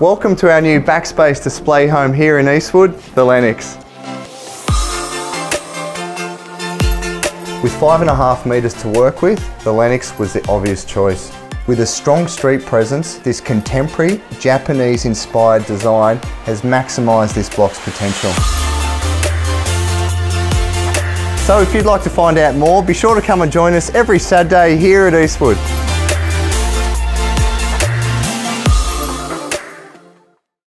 Welcome to our new backspace display home here in Eastwood, the Lennox. With five and a half metres to work with, the Lennox was the obvious choice. With a strong street presence, this contemporary, Japanese-inspired design has maximised this block's potential. So if you'd like to find out more, be sure to come and join us every Saturday here at Eastwood.